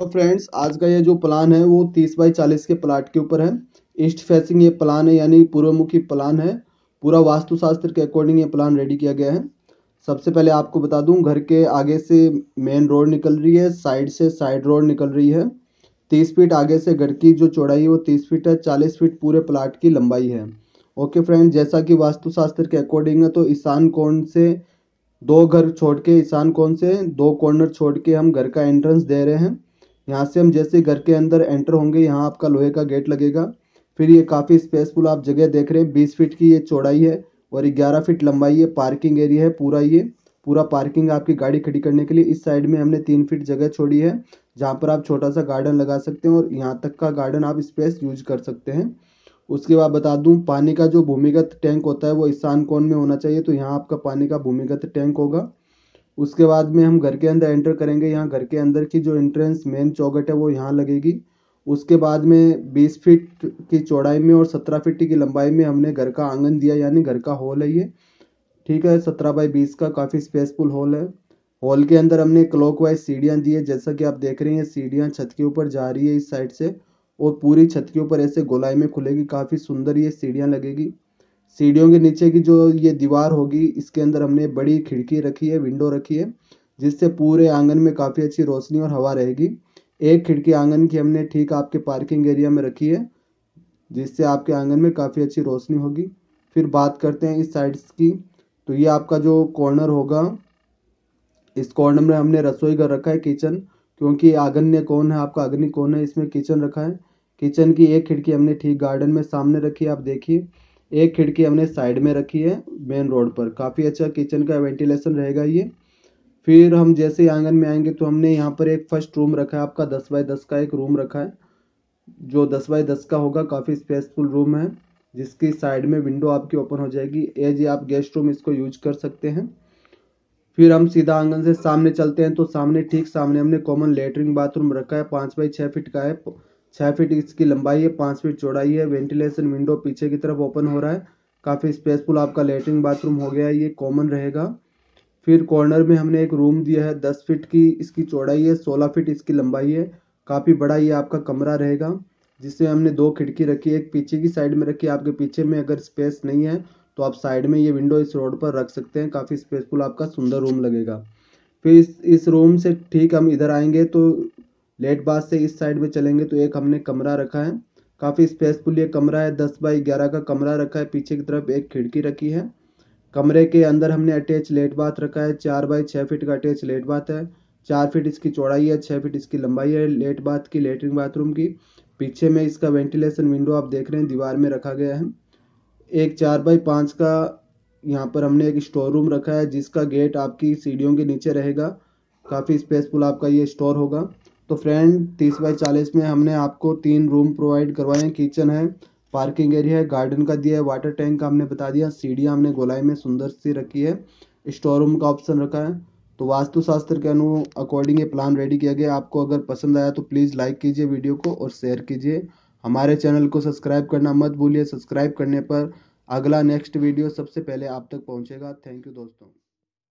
तो फ्रेंड्स, आज का ये जो प्लान है, वो तीस बाई चालीस के प्लाट के ऊपर है। ईस्ट फेसिंग ये प्लान है, यानी पूर्वमुखी प्लान है। पूरा वास्तुशास्त्र के अकॉर्डिंग ये प्लान रेडी किया गया है। सबसे पहले आपको बता दूँ, घर के आगे से मेन रोड निकल रही है साइड से साइड रोड निकल रही है। तीस फीट आगे से घर की जो चौड़ाई है, वो तीस फीट है, चालीस फीट पूरे प्लाट की लंबाई है। ओके फ्रेंड जैसा कि वास्तुशास्त्र के अकॉर्डिंग है तो ईशान कोण से दो घर छोड़ के, ईशान कोण से दो कॉर्नर छोड़ के हम घर का एंट्रेंस दे रहे हैं। यहाँ से हम जैसे घर के अंदर एंटर होंगे, यहाँ आपका लोहे का गेट लगेगा। फिर ये काफ़ी स्पेसफुल आप जगह देख रहे हैं। बीस फीट की ये चौड़ाई है और ग्यारह फीट लंबाई है। पार्किंग एरिया है पूरा ये। पूरा पार्किंग आपकी गाड़ी खड़ी करने के लिए इस साइड में हमने तीन फीट जगह छोड़ी है, जहाँ पर आप छोटा सा गार्डन लगा सकते हैं और यहाँ तक का गार्डन आप स्पेस यूज़ कर सकते हैं। उसके बाद बता दूँ, पानी का जो भूमिगत टैंक होता है वो ईशान कोण में होना चाहिए तो यहाँ आपका पानी का भूमिगत टैंक होगा। उसके बाद में हम घर के अंदर एंटर करेंगे। यहाँ घर के अंदर की जो एंट्रेंस मेन चौगट है, वो यहाँ लगेगी। उसके बाद में 20 फीट की चौड़ाई में और 17 फीट की लंबाई में हमने घर का आँगन दिया, यानी घर का हॉल है ये। ठीक है 17 बाई 20 का काफ़ी स्पेसफुल हॉल है। हॉल के अंदर हमने क्लॉक वाइज सीढ़ियाँ दी है। जैसा कि आप देख रहे हैं, सीढ़ियाँ छत के ऊपर जा रही है इस साइड से और पूरी छत के ऊपर ऐसे गोलाई में खुलेगी। काफ़ी सुंदर ये सीढ़ियाँ लगेगी। सीढ़ियों के नीचे की जो ये दीवार होगी, इसके अंदर हमने बड़ी खिड़की रखी है विंडो रखी है, जिससे पूरे आँगन में काफ़ी अच्छी रोशनी और हवा रहेगी। एक खिड़की आँगन की हमने ठीक आपके पार्किंग एरिया में रखी है, जिससे आपके आँगन में काफ़ी अच्छी रोशनी होगी। फिर बात करते हैं इस साइड की तो ये आपका जो कॉर्नर होगा, इस कॉर्नर में हमने रसोई घर रखा है किचन क्योंकि आगन्य कौन है, आपका अग्नि कौन है, इसमें किचन रखा है। किचन की एक खिड़की हमने ठीक गार्डन में सामने रखी है, आप देखिए। एक खिड़की हमने साइड में रखी है मेन रोड पर। काफ़ी अच्छा किचन का वेंटिलेशन रहेगा ये। फिर हम जैसे आँगन में आएँगे तो हमने यहाँ पर एक फ़र्स्ट रूम रखा है, आपका दस बाय दस का एक रूम रखा है। जो दस बाय दस का होगा, काफ़ी स्पेसफुल रूम है, जिसकी साइड में विंडो आपकी ओपन हो जाएगी। एज आप गेस्ट रूम इसको यूज़ कर सकते हैं। फिर हम सीधा आँगन से सामने चलते हैं तो सामने, ठीक सामने हमने कॉमन लेटरिन बाथरूम रखा है, पाँच बाई छः फीट का है। छः फीट इसकी लंबाई है, पाँच फीट चौड़ाई है, वेंटिलेशन विंडो पीछे की तरफ़ ओपन हो रहा है, काफ़ी स्पेसफुल आपका लेटरिन बाथरूम हो गया है, ये कॉमन रहेगा। फिर कॉर्नर में हमने एक रूम दिया है, दस फीट की, इसकी चौड़ाई है, सोलह फीट इसकी लंबाई है, काफ़ी बड़ा ये आपका कमरा रहेगा, जिसमें हमने दो खिड़की रखी है, एक पीछे की साइड में रखी है, आपके पीछे में अगर स्पेस नहीं है तो आप साइड में ये विंडो इस रोड पर रख सकते हैं, काफ़ी स्पेसफुल आपका सुंदर रूम लगेगा। फिर इस इस रूम से ठीक हम इधर आएँगे तो लेट बाथ से इस साइड में चलेंगे तो एक हमने कमरा रखा है। काफ़ी स्पेसफुल ये कमरा है, दस बाई ग्यारह का कमरा रखा है, पीछे की तरफ़ एक खिड़की रखी है। कमरे के अंदर हमने अटैच लेट बाथ रखा है, चार बाई छः फीट का अटैच लेट बाथ है, चार फीट इसकी चौड़ाई है छः फीट इसकी लंबाई है लेट बाथ की लेटरिन बाथरूम की। पीछे में इसका वेंटिलेशन विंडो आप देख रहे हैं, दीवार में रखा गया है। एक चार बाई पाँच का यहाँ पर हमने एक स्टोर रूम रखा है, जिसका गेट आपकी सीढ़ियों के नीचे रहेगा। काफ़ी स्पेसफुल आपका ये स्टोर होगा। तो फ्रेंड तीस बाई चालीस में हमने आपको तीन रूम प्रोवाइड करवाए हैं। किचन है पार्किंग एरिया है गार्डन का दिया है वाटर टैंक का हमने बता दिया, सीढ़ियाँ हमने गोलाई में सुंदर सी रखी है स्टोर रूम का ऑप्शन रखा है। तो वास्तुशास्त्र के अनु अकॉर्डिंग ये प्लान रेडी किया गया। आपको अगर पसंद आया तो प्लीज़ लाइक कीजिए वीडियो को और शेयर कीजिए। हमारे चैनल को सब्सक्राइब करना मत भूलिए। सब्सक्राइब करने पर अगला नेक्स्ट वीडियो सबसे पहले आप तक पहुंचेगा। थैंक यू दोस्तों।